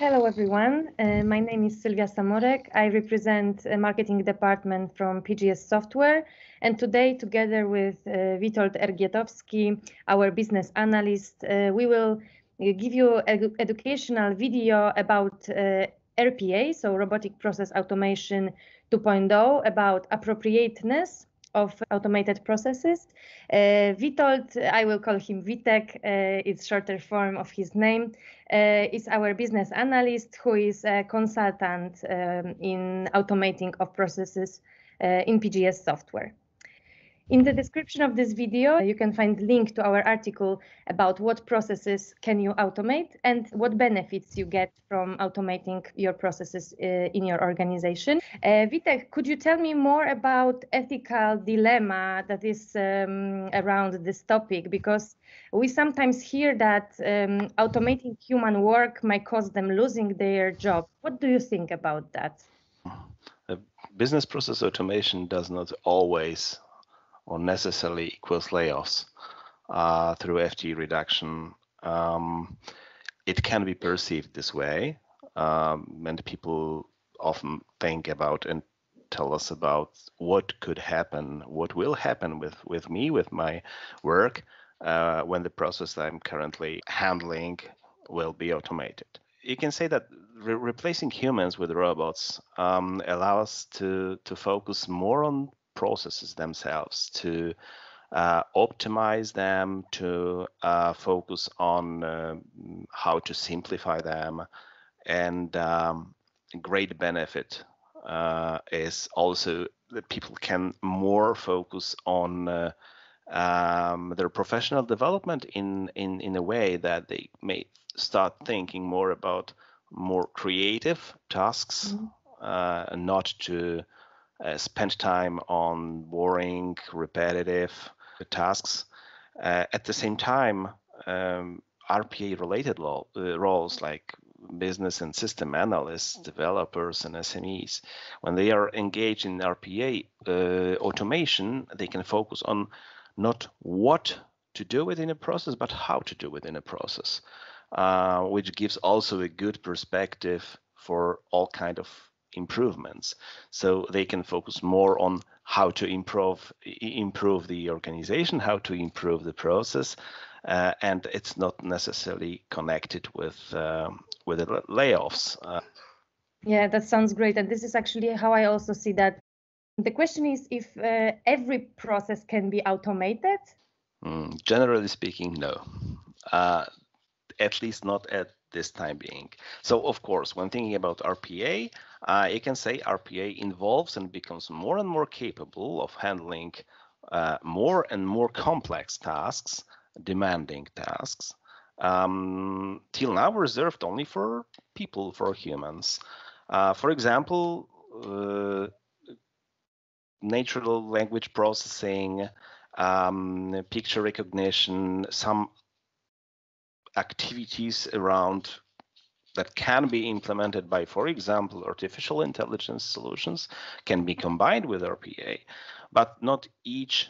Hello, everyone. Uh, my name is Sylwia Samorek. I represent a marketing department from PGS Software. And today, together with uh, Witold Ergietowski, our business analyst, uh, we will give you an educational video about uh, RPA, so Robotic Process Automation 2.0, about appropriateness of automated processes. Uh, Witold, I will call him Witek, uh, it's shorter form of his name, uh, is our business analyst who is a consultant um, in automating of processes uh, in PGS software. In the description of this video, you can find link to our article about what processes can you automate and what benefits you get from automating your processes uh, in your organization. Uh, Witek, could you tell me more about ethical dilemma that is um, around this topic? Because we sometimes hear that um, automating human work might cause them losing their job. What do you think about that? business process automation does not always or necessarily equals layoffs uh, through FTE reduction. Um, it can be perceived this way, um, and people often think about and tell us about what could happen, what will happen with with me, with my work, uh, when the process I'm currently handling will be automated. You can say that re replacing humans with robots um, allows to to focus more on processes themselves, to uh, optimize them, to uh, focus on uh, how to simplify them. And um, great benefit uh, is also that people can more focus on uh, um, their professional development in, in, in a way that they may start thinking more about more creative tasks, mm -hmm. not to uh, spend time on boring, repetitive tasks. Uh, at the same time, um, RPA-related uh, roles like business and system analysts, developers, and SMEs, when they are engaged in RPA uh, automation, they can focus on not what to do within a process, but how to do within a process, uh, which gives also a good perspective for all kind of improvements. So they can focus more on how to improve improve the organization how to improve the process uh, and it's not necessarily connected with um, with the layoffs uh, yeah that sounds great. And this is actually how i also see that. The question is if uh, every process can be automated? Mm, generally speaking no. Uh, at least not at this time being. So of course, when thinking about RPA, uh, you can say RPA involves and becomes more and more capable of handling uh, more and more complex tasks, demanding tasks, um, till now reserved only for people, for humans. Uh, for example, uh, natural language processing, um, picture recognition, some activities around that can be implemented by, for example, artificial intelligence solutions can be combined with RPA, but not each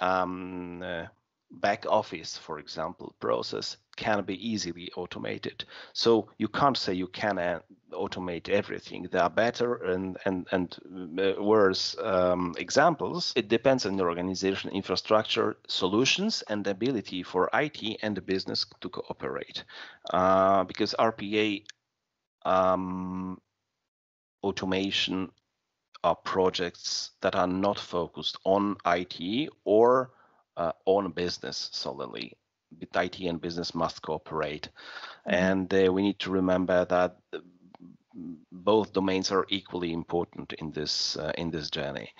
um, uh, back office, for example, process can be easily automated. So you can't say you can uh, automate everything. There are better and and and uh, worse um, examples. It depends on the organization, infrastructure, solutions, and ability for IT and the business to cooperate. Uh, because RPA um, automation are projects that are not focused on IT or uh, on business solely. IT and business must cooperate, mm-hmm. and uh, we need to remember that both domains are equally important in this uh, in this journey.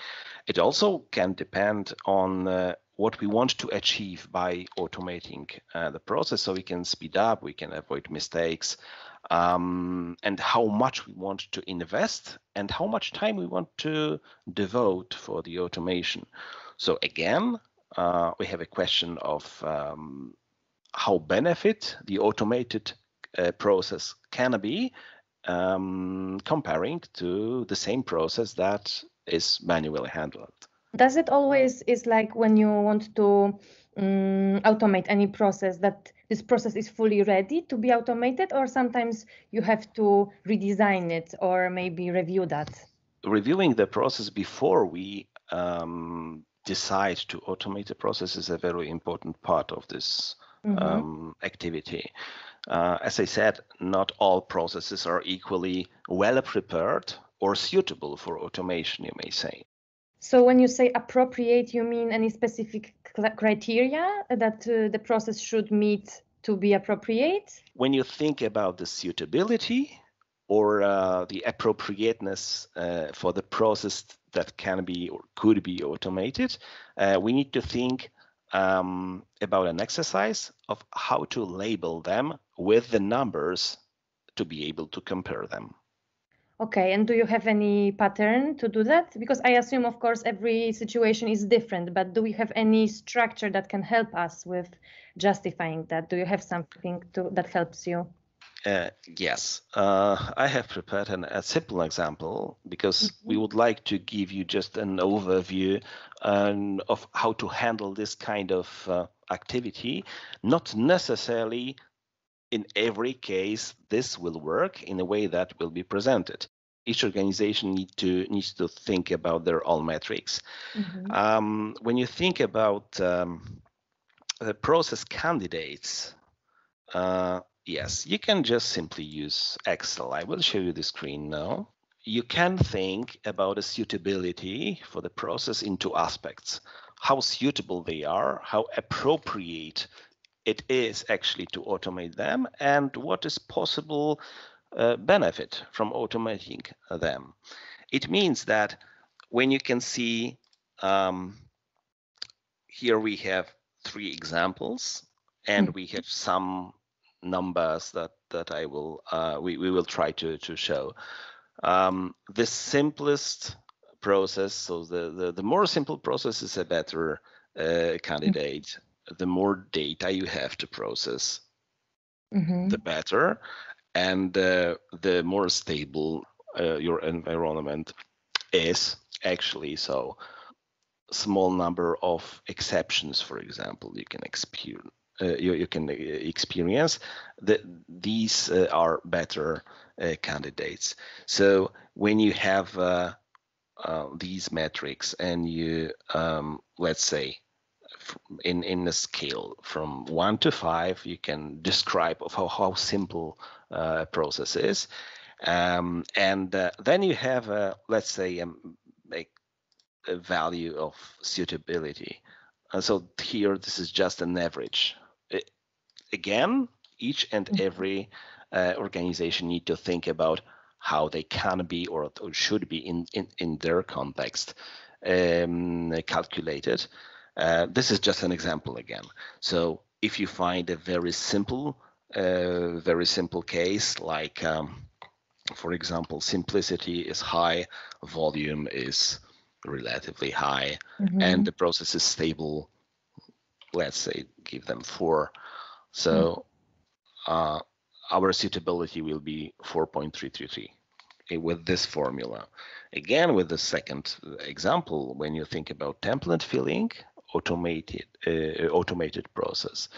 It also can depend on uh, what we want to achieve by automating uh, the process, so we can speed up, we can avoid mistakes, um, and how much we want to invest and how much time we want to devote for the automation. So again, uh, we have a question of um, how benefit the automated uh, process can be um, comparing to the same process that is manually handled. Does it always is like when you want to um, automate any process that this process is fully ready to be automated, or sometimes you have to redesign it or maybe review that? Reviewing the process before we um, decide to automate the process is a very important part of this mm -hmm. um, activity. Uh, as I said, not all processes are equally well prepared or suitable for automation, you may say. So when you say appropriate, you mean any specific criteria that uh, the process should meet to be appropriate? When you think about the suitability or uh, the appropriateness uh, for the process that can be or could be automated, uh, we need to think um, about an exercise of how to label them with the numbers to be able to compare them. Okay, and do you have any pattern to do that? Because I assume, of course, every situation is different, but do we have any structure that can help us with justifying that? Do you have something to, that helps you? Uh, yes, uh, I have prepared an, a simple example because mm -hmm. we would like to give you just an overview um, of how to handle this kind of uh, activity, not necessarily in every case this will work in a way that will be presented. Each organization need to needs to think about their own metrics. Mm-hmm. um, when you think about um, the process candidates uh, yes you can just simply use excel. I will show you the screen now. You can think about a suitability for the process in two aspects. How suitable they are how appropriate it is actually to automate them and what is possible uh, benefit from automating them. It means that when you can see um, here we have three examples and mm. we have some numbers that that I will uh, we, we will try to to show. Um, the simplest process, so the, the, the more simple process is a better uh, candidate the more data you have to process, mm-hmm. the better, and uh, the more stable uh, your environment is actually. So, small number of exceptions, for example, you can experience. Uh, you, you, can uh, experience that these uh, are better uh, candidates. So when you have these metrics and you, um, let's say, in in a scale from one to five you can describe of how, how simple uh, a process is. Um, and uh, then you have a, let's say a, a, a value of suitability. Uh, so here this is just an average. It, again each and mm-hmm. every uh, organization need to think about how they can be or, or should be in, in, in their context um, calculated uh, this is just an example again. So if you find a very simple, uh, very simple case, like, um, for example, simplicity is high, volume is relatively high, mm-hmm. and the process is stable, let's say give them four. So mm-hmm. uh, our suitability will be 4.333 with this formula. Again, with the second example, when you think about template filling, automated uh, automated process.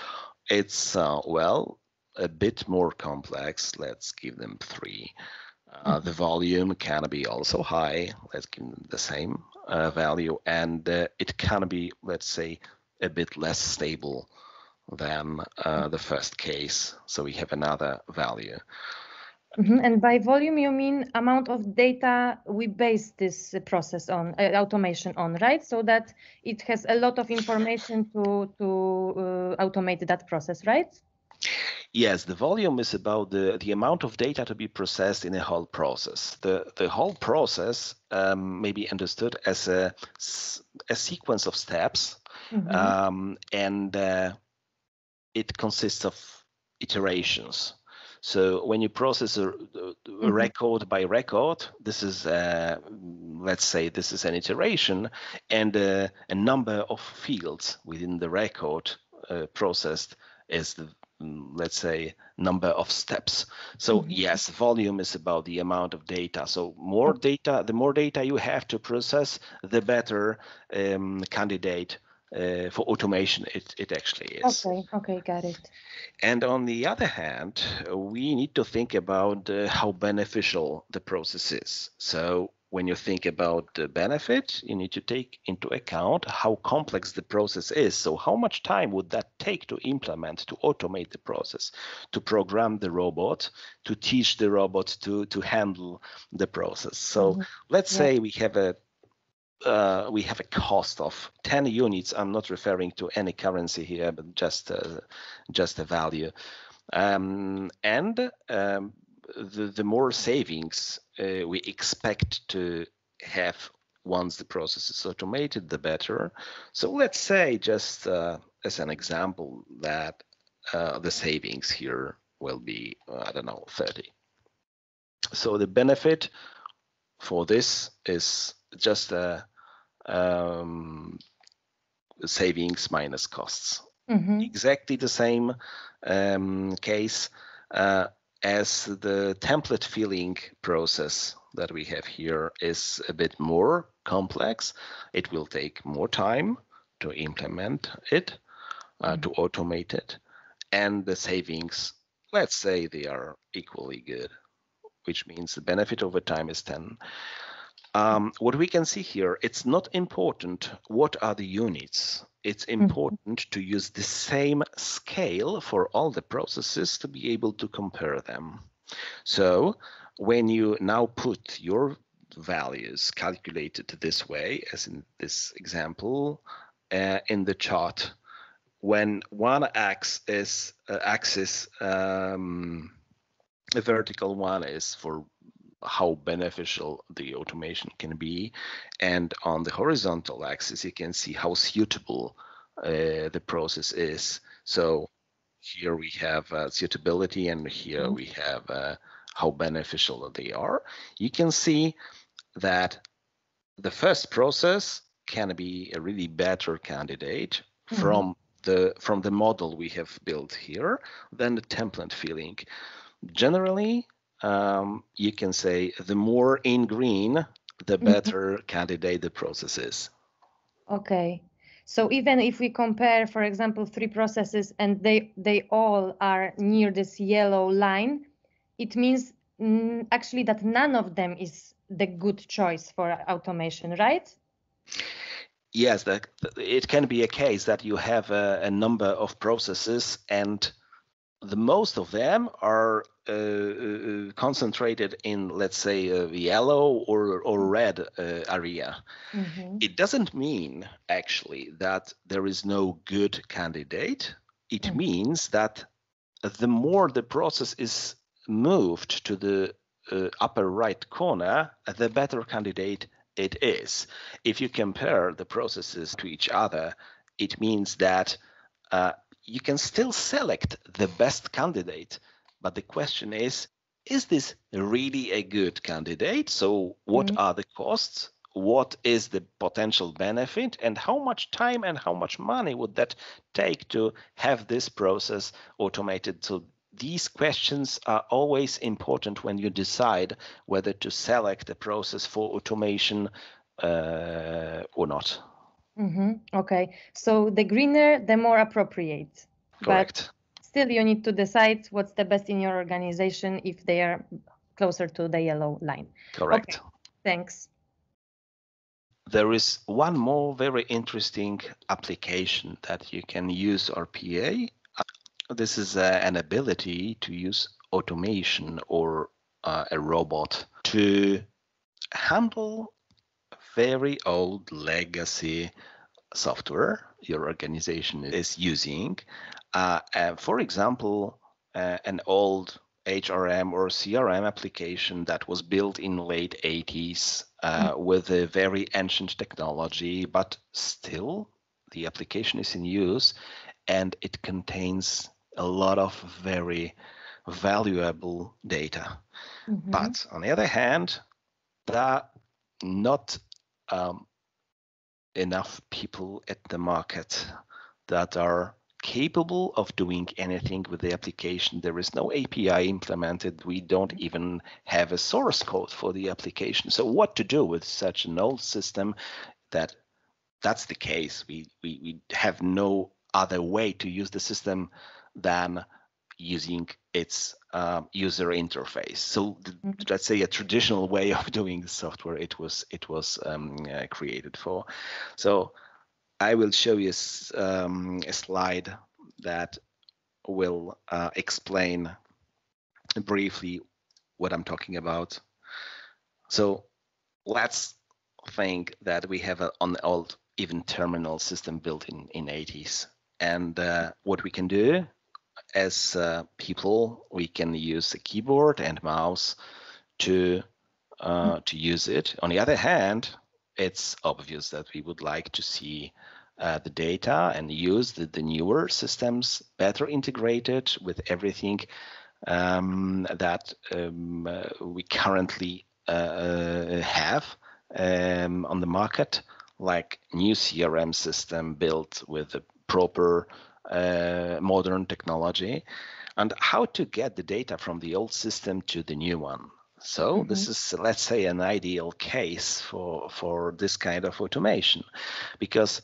It's uh, well a bit more complex. Let's give them three. Uh, the volume can be also high. Let's give them the same uh, value, and uh, it can be, let's say, a bit less stable than uh, the first case. So we have another value. Mm-hmm. And by volume, you mean amount of data we base this process on, uh, automation on, right? So that it has a lot of information to to uh, automate that process, right? Yes, the volume is about the, the amount of data to be processed in a whole process. The the whole process um, may be understood as a, a sequence of steps, mm-hmm. um, and uh, it consists of iterations. So when you process a, a mm-hmm. record by record, this is, uh, let's say, this is an iteration, and uh, a number of fields within the record uh, processed is the mm, let's say number of steps so mm-hmm. yes volume is about the amount of data so more data the more data you have to process the better um, candidate uh, for automation it, it actually is. Okay, okay, got it. And on the other hand, we need to think about uh, how beneficial the process is. So when you think about the benefit, you need to take into account how complex the process is. So how much time would that take to implement, to automate the process, to program the robot, to teach the robot to, to handle the process. So mm -hmm. let's yeah. say we have a uh, we have a cost of 10 units. I'm not referring to any currency here, but just uh, just a value. Um, and um, the, the more savings uh, we expect to have once the process is automated, the better. So let's say, just uh, as an example, that uh, the savings here will be, I don't know, 30. So the benefit for this is just a um, savings minus costs. Mm-hmm. Exactly the same um, case uh, as the template filling process that we have here is a bit more complex. It will take more time to implement it, uh, mm-hmm. to automate it, and the savings, let's say they are equally good, which means the benefit over time is 10. Um, what we can see here, it's not important what are the units. It's mm-hmm. important mm-hmm. to use the same scale for all the processes to be able to compare them. So when you now put your values calculated this way, as in this example, uh, in the chart, when one axis is uh, axis um, the vertical one is for how beneficial the automation can be. And on the horizontal axis, you can see how suitable uh, the process is. So here we have uh, suitability and here mm-hmm. we have uh, how beneficial they are. You can see that the first process can be a really better candidate mm-hmm. from the from the model we have built here than the template filling. Generally, um, you can say the more in green, the mm-hmm. better mm-hmm. candidate the process is. Okay. So even if we compare, for example, three processes and they they all are near this yellow line, it means mm, actually that none of them is the good choice for automation, right? Yes, that, it can be a case that you have a, a number of processes and the most of them are uh, uh, concentrated in, let's say, a yellow or, or red uh, area. Mm-hmm. It doesn't mean actually that there is no good candidate. It mm-hmm. means that the more the process is moved to the uh, upper right corner, the better candidate it is. If you compare the processes to each other, it means that uh, you can still select the best candidate. But the question is, is this really a good candidate? So what mm-hmm. are the costs? What is the potential benefit? And how much time and how much money would that take to have this process automated? So these questions are always important when you decide whether to select a process for automation uh, or not. Mm-hmm. Okay, so the greener, the more appropriate. Correct. Still, you need to decide what's the best in your organization if they are closer to the yellow line. Correct. Okay. Thanks. There is one more very interesting application that you can use RPA. This is uh, an ability to use automation or uh, a robot to handle very old legacy software your organization is using. Uh, uh, for example, uh, an old HRM or CRM application that was built in late 80s mm. with a very ancient technology, but still the application is in use and it contains a lot of very valuable data. Mm-hmm. But on the other hand, there are not um, enough people at the market that are capable of doing anything with the application. There is no API implemented. We don't even have a source code for the application. So what to do with such an old system that that's the case. We, we, we have no other way to use the system than using its uh, user interface. So mm-hmm. let's say a traditional way of doing the software it was it was um, uh, created for. So I will show you um, a slide that will uh, explain briefly what I'm talking about. So let's think that we have a, an old even terminal system built in in 80s, and uh, what we can do as uh, people, we can use a keyboard and mouse to uh, to use it. On the other hand, it's obvious that we would like to see uh, the data and use the, the newer systems better integrated with everything um, that um, uh, we currently uh, have um, on the market, like new CRM system built with a proper uh, modern technology, and how to get the data from the old system to the new one. So mm-hmm. this is, let's say, an ideal case for for this kind of automation, because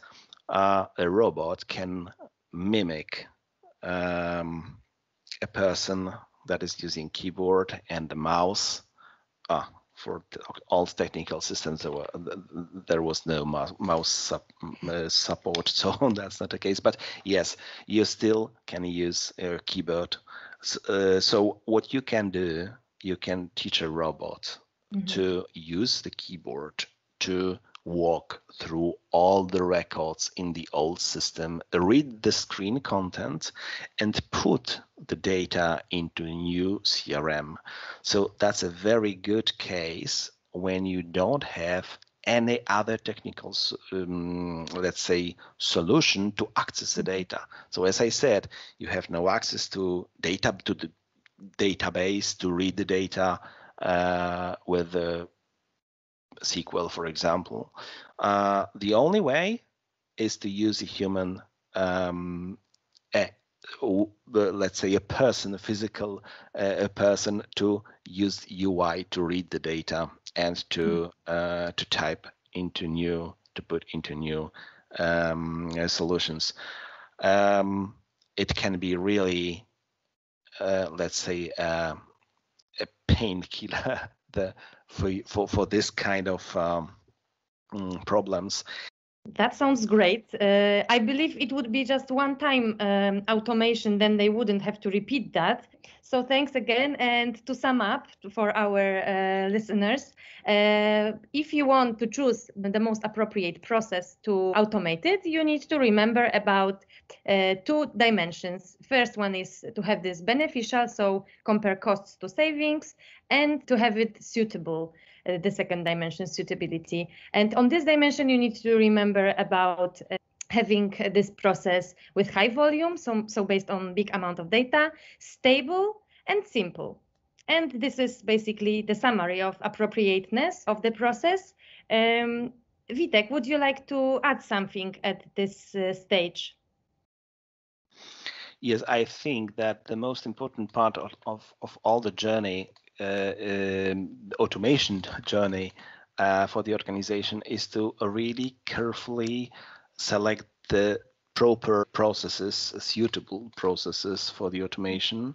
uh, a robot can mimic um, a person that is using keyboard and a mouse. Uh, for all technical systems, there, were, there was no mouse uh, support, so that's not the case. But yes, you still can use a keyboard. Uh, so what you can do you can teach a robot mm-hmm. to use the keyboard to walk through all the records in the old system, read the screen content, and put the data into a new CRM. So that's a very good case when you don't have any other technical, um, let's say, solution to access the data. So as I said, you have no access to data to the database to read the data uh, with the SQL, for example. Uh, the only way is to use a human, um, a, let's say a person, a physical uh, a person to use UI to read the data and to hmm. uh, to type into new to put into new um, solutions. Um, it can be really uh, let's say, uh, a painkiller for, for for this kind of um, mm, problems. That sounds great. Uh, I believe it would be just one time um, automation, then they wouldn't have to repeat that. So thanks again. And to sum up for our uh, listeners, uh, if you want to choose the most appropriate process to automate it, you need to remember about uh, two dimensions. First one is to have this beneficial, so compare costs to savings, and to have it suitable. Uh, the second dimension, suitability. And on this dimension, you need to remember about uh, having this process with high volume, so, so based on big amount of data, stable and simple. And this is basically the summary of appropriateness of the process. Um, Witek, would you like to add something at this uh, stage? Yes, I think that the most important part of, of, of all the journey, um, automation journey uh, for the organization is to really carefully select the proper processes, suitable processes for the automation.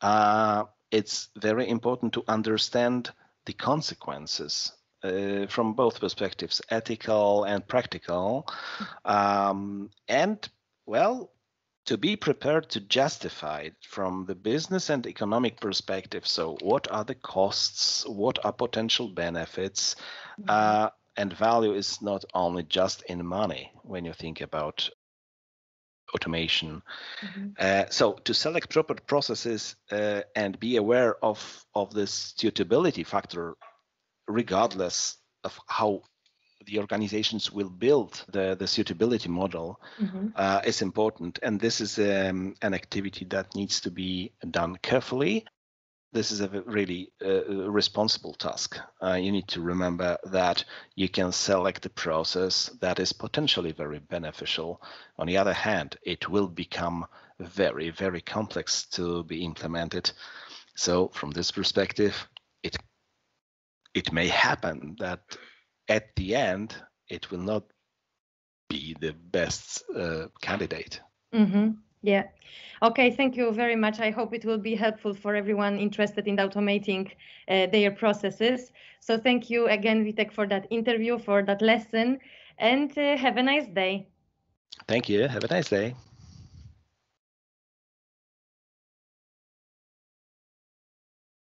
Uh, it's very important to understand the consequences uh, from both perspectives, ethical and practical. Mm-hmm. Um, and, well, to be prepared to justify it from the business and economic perspective. So, what are the costs? What are potential benefits? Mm-hmm. Uh, and value is not only just in money when you think about automation. Mm-hmm. Uh, so to select proper processes uh, and be aware of of this suitability factor, regardless of how the organizations will build the, the suitability model mm-hmm. uh, is important. And this is um, an activity that needs to be done carefully. this is a really uh, responsible task. Uh, you need to remember that you can select a process that is potentially very beneficial. On the other hand, it will become very, very complex to be implemented. So from this perspective, it it may happen that at the end, it will not be the best uh, candidate. Mm-hmm. Yeah. Okay, thank you very much. I hope it will be helpful for everyone interested in automating uh, their processes. So thank you again, Witek, for that interview, for that lesson, and uh, have a nice day. Thank you. Have a nice day.